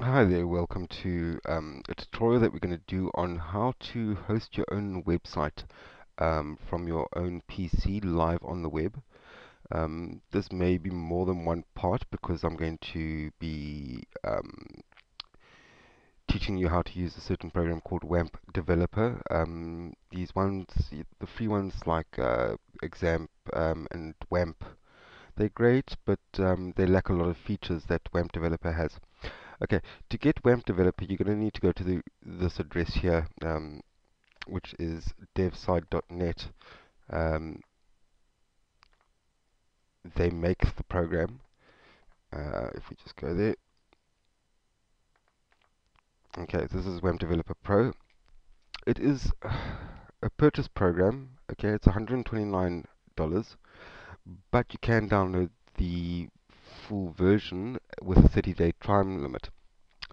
Hi there, welcome to um, a tutorial that we're going to do on how to host your own website um, from your own PC live on the web. Um, this may be more than one part because I'm going to be um, teaching you how to use a certain program called WAMP Developer. Um, these ones, the free ones like uh, XAMPP um, and WAMP, they're great, but they lack a lot of features that WAMP Developer has. Okay, to get WAMP developer, you're going to need to go to the, this address here, um, which is devside.net. Um, they make the program. Uh, if we just go there. Okay, this is WAMP Developer Pro. It is a purchase program. Okay, it's $129, but you can download the full version with a 30-day time limit.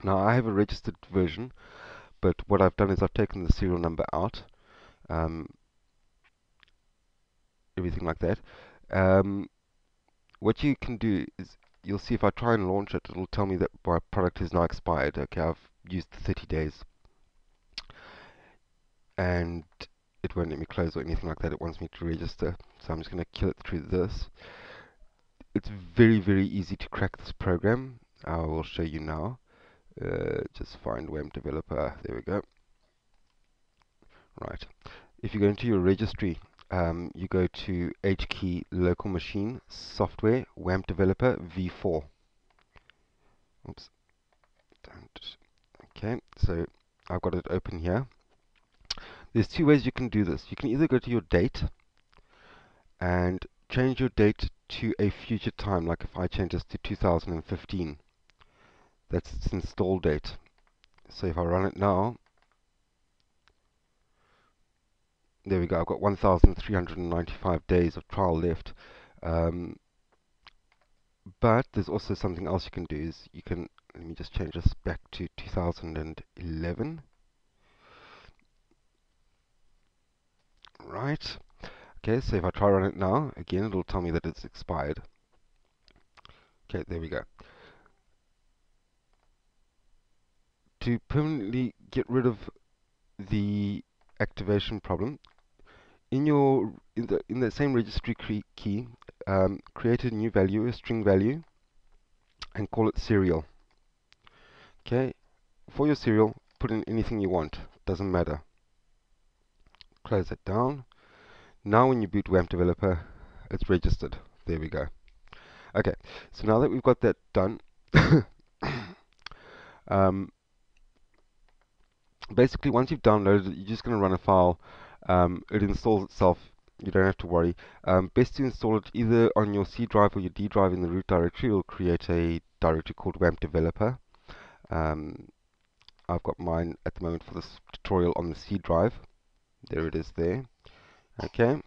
Now I have a registered version, but what I've done is I've taken the serial number out, um, everything like that. Um, what you can do is you'll see if I try and launch it, it'll tell me that my product is now expired. Okay, I've used 30 days. And it won't let me close or anything like that. It wants me to register. So I'm just going to kill it through this. It's very, very easy to crack this program. I will show you now. Uh, just find WAMP developer. There we go. Right. If you go into your registry, um, you go to HKey local machine software WAMP developer v4. Oops. Don't. Okay, so I've got it open here. There's two ways you can do this. You can either go to your date and change your date to a future time, like if I change this to 2015. That's its install date. So if I run it now, there we go. I've got 1,395 days of trial left. Um, but there's also something else you can do is you can, let me just change this back to 2011. Right. Okay, so if I try run it now, again, it'll tell me that it's expired. Okay, there we go. To permanently get rid of the activation problem, in your in the in the same registry key, um, create a new value, a string value, and call it serial. Okay, for your serial, put in anything you want. Doesn't matter. Close it down. Now when you boot WAMP Developer, it's registered. There we go. Okay, so now that we've got that done, um, basically once you've downloaded it, you're just going to run a file. Um, it installs itself. You don't have to worry. Um, best to install it either on your C drive or your D drive in the root directory. It'll create a directory called WAMP Developer. Um, I've got mine at the moment for this tutorial on the C drive. There it is there. Okay.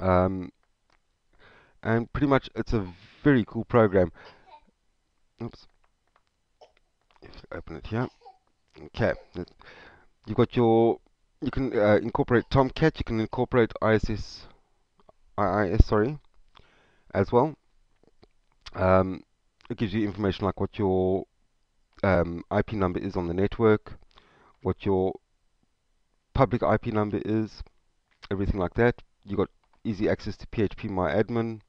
Um, and pretty much it's a very cool program. Oops. open it here. Okay. You've got your, you can uh, incorporate Tomcat, you can incorporate ISS, IIS, sorry, as well. Um, it gives you information like what your um, IP number is on the network, what your public IP number is, everything like that. You got easy access to PHP My Admin.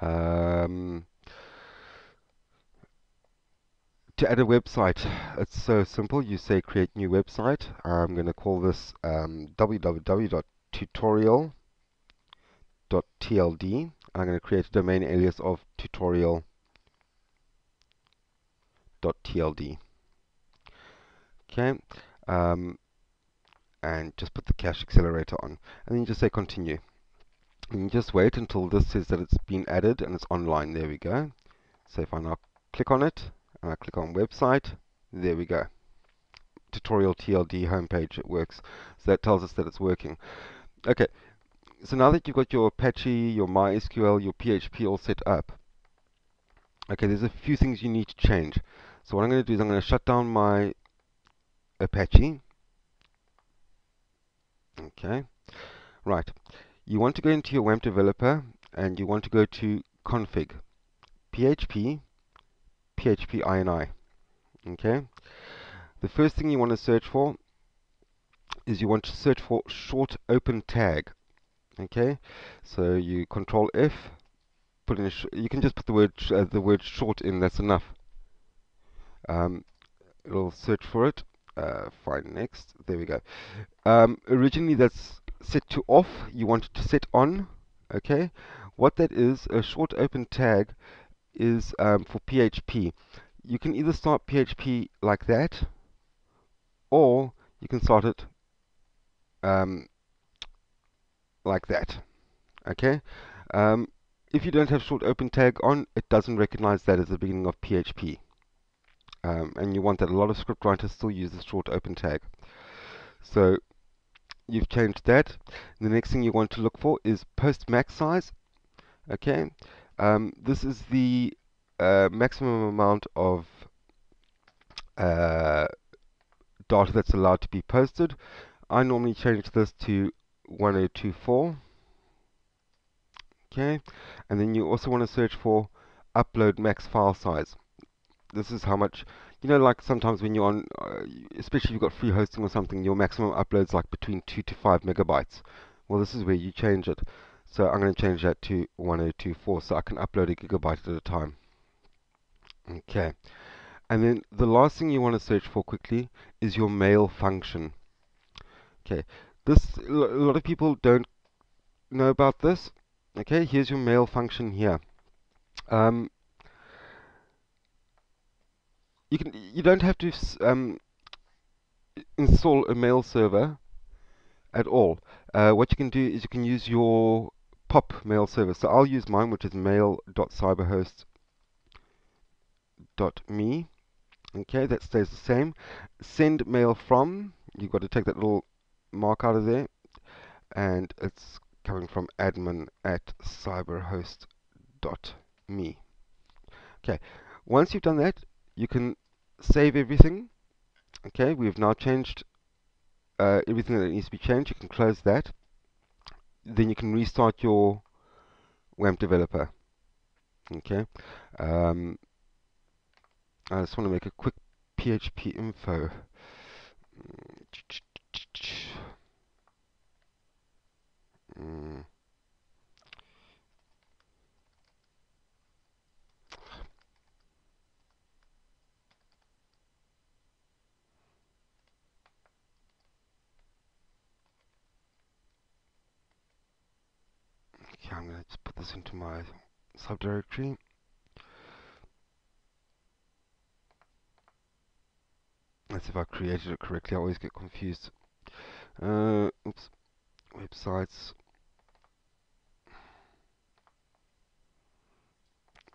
Um, to add a website, it's so simple. You say create new website. I'm going to call this um, www.tutorial.tld. I'm going to create a domain alias of tutorial.tld. Okay. Um, and just put the cache accelerator on. And then you just say continue. And you just wait until this says that it's been added and it's online. There we go. So if I now click on it, and I click on website, there we go. Tutorial TLD homepage, it works. So that tells us that it's working. Okay, so now that you've got your Apache, your MySQL, your PHP all set up, okay, there's a few things you need to change. So what I'm going to do is I'm going to shut down my Apache. Okay, right. You want to go into your WAMP developer and you want to go to config, PHP, PHP INI. Okay. The first thing you want to search for is you want to search for short open tag. Okay. So you Control F, put in. you can just put the word uh, the word short in. That's enough. Um, it'll search for it. Uh, find next. There we go. Um, originally that's set to off. You want it to set on. Okay. What that is, a short open tag is um, for PHP. You can either start PHP like that, or you can start it um, like that. Okay. Um, if you don't have short open tag on, it doesn't recognize that as the beginning of PHP. Um, and you want that. A lot of script writers still use the short open tag. So you've changed that. The next thing you want to look for is post max size. Okay, um, this is the uh, maximum amount of uh, data that's allowed to be posted. I normally change this to 1024. Okay, and then you also want to search for upload max file size. This is how much, you know, like sometimes when you're on, uh, especially if you've got free hosting or something, your maximum uploads like between 2 to 5 megabytes. Well, this is where you change it. So I'm going to change that to 1024 so I can upload a gigabyte at a time. Okay. And then the last thing you want to search for quickly is your mail function. Okay. This a lot of people don't know about this. Okay, here's your mail function here. Um, you can you don't have to um, install a mail server at all. Uh, what you can do is you can use your POP mail server. So I'll use mine, which is mail.cyberhost.me. Okay, that stays the same. Send mail from, you've got to take that little mark out of there, and it's coming from admin at cyberhost.me. Okay, once you've done that, you can save everything. Okay, we've now changed uh, everything that needs to be changed. You can close that then you can restart your WAMP developer. Okay. Um, I just want to make a quick PHP info. Okay, I'm going to put this into my subdirectory. Let's see if I created it correctly. I always get confused. Uh, oops. Websites.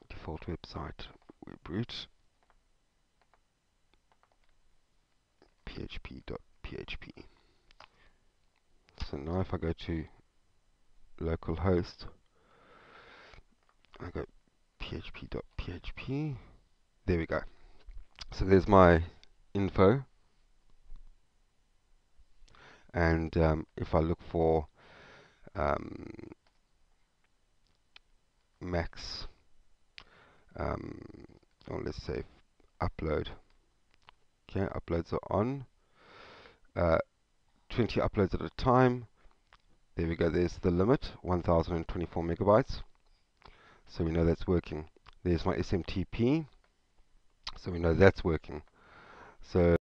Default website. Webroot. php.php. .php. So now if I go to localhost. I go php.php. There we go. So there's my info. And um, if I look for um, max, um, or let's say upload. Okay, uploads are on. Uh, 20 uploads at a time. There we go, there's the limit, 1024 megabytes. So we know that's working. There's my SMTP. So we know that's working. So